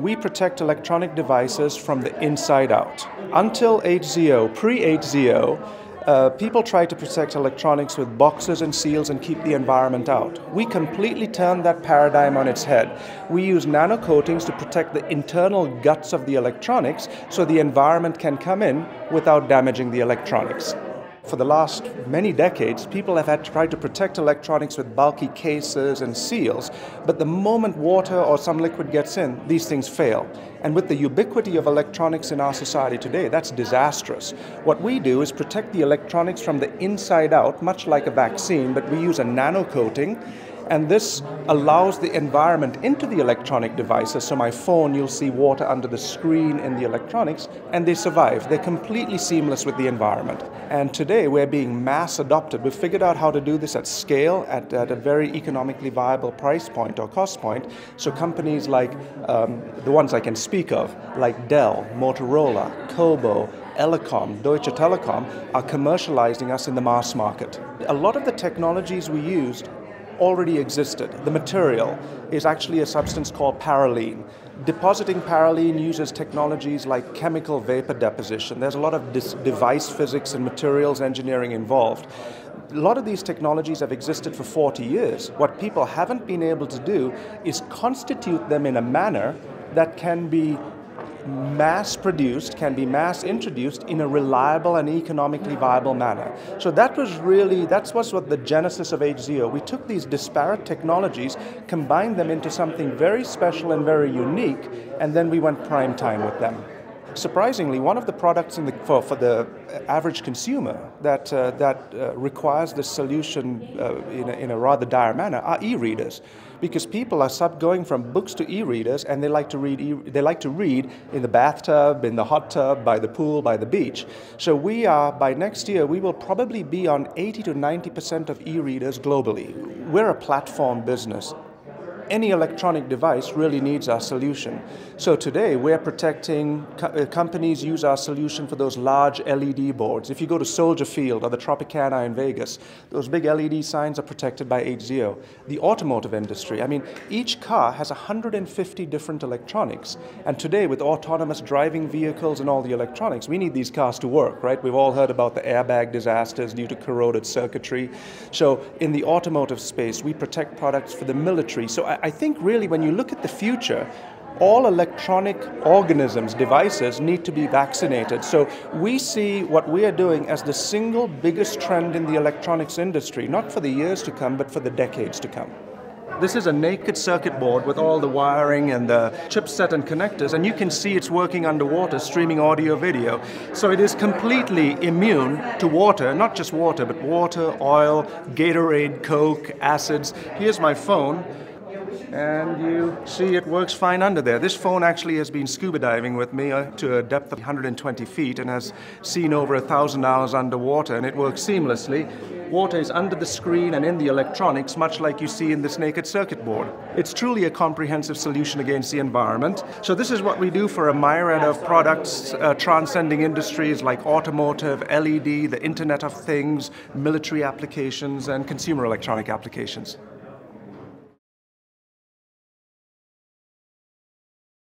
we protect electronic devices from the inside out. Until HZO, pre HZO, uh, people try to protect electronics with boxes and seals and keep the environment out. We completely turned that paradigm on its head. We use nano coatings to protect the internal guts of the electronics so the environment can come in without damaging the electronics. For the last many decades, people have had tried to protect electronics with bulky cases and seals, but the moment water or some liquid gets in, these things fail. And with the ubiquity of electronics in our society today, that's disastrous. What we do is protect the electronics from the inside out, much like a vaccine, but we use a nano coating and this allows the environment into the electronic devices. So my phone, you'll see water under the screen in the electronics, and they survive. They're completely seamless with the environment. And today we're being mass adopted. We've figured out how to do this at scale, at, at a very economically viable price point or cost point. So companies like um, the ones I can speak of, like Dell, Motorola, Kobo, Elecom, Deutsche Telekom are commercializing us in the mass market. A lot of the technologies we used already existed. The material is actually a substance called parylene. Depositing parylene uses technologies like chemical vapor deposition. There's a lot of device physics and materials engineering involved. A lot of these technologies have existed for 40 years. What people haven't been able to do is constitute them in a manner that can be mass produced, can be mass introduced in a reliable and economically viable manner. So that was really, that's was what the genesis of HZO. We took these disparate technologies, combined them into something very special and very unique, and then we went prime time with them. Surprisingly, one of the products the, for, for, the average consumer that, uh, that uh, requires this solution uh, in, a, in, a, rather dire manner are e-readers. Because people are sub going from books to e-readers and they like to read e they like to read in the bathtub, in the hot tub, by the pool, by the beach. So we are by next year we will probably be on 80 to 90% of e-readers globally. We're a platform business any electronic device really needs our solution. So today we're protecting, co uh, companies use our solution for those large LED boards. If you go to Soldier Field or the Tropicana in Vegas, those big LED signs are protected by HZO. The automotive industry, I mean, each car has 150 different electronics. And today with autonomous driving vehicles and all the electronics, we need these cars to work, right? We've all heard about the airbag disasters due to corroded circuitry. So in the automotive space, we protect products for the military. So I, think really when you look at the future, all electronic organisms, devices, need to be vaccinated. So we see what we are doing as the single biggest trend in the electronics industry, not for the years to come, but for the decades to come. This is a naked circuit board with all the wiring and the chipset and connectors, and you can see it's working underwater, streaming audio video. So it is completely immune to water, not just water, but water, oil, Gatorade, Coke, acids. Here's my phone and you see it works fine under there. This phone actually has been scuba diving with me uh, to a depth of 120 feet and has seen over a thousand hours underwater, and it works seamlessly. Water is under the screen and in the electronics, much like you see in this naked circuit board. It's truly a comprehensive solution against the environment. So this is what we do for a myriad of products uh, transcending industries like automotive, LED, the Internet of Things, military applications, and consumer electronic applications.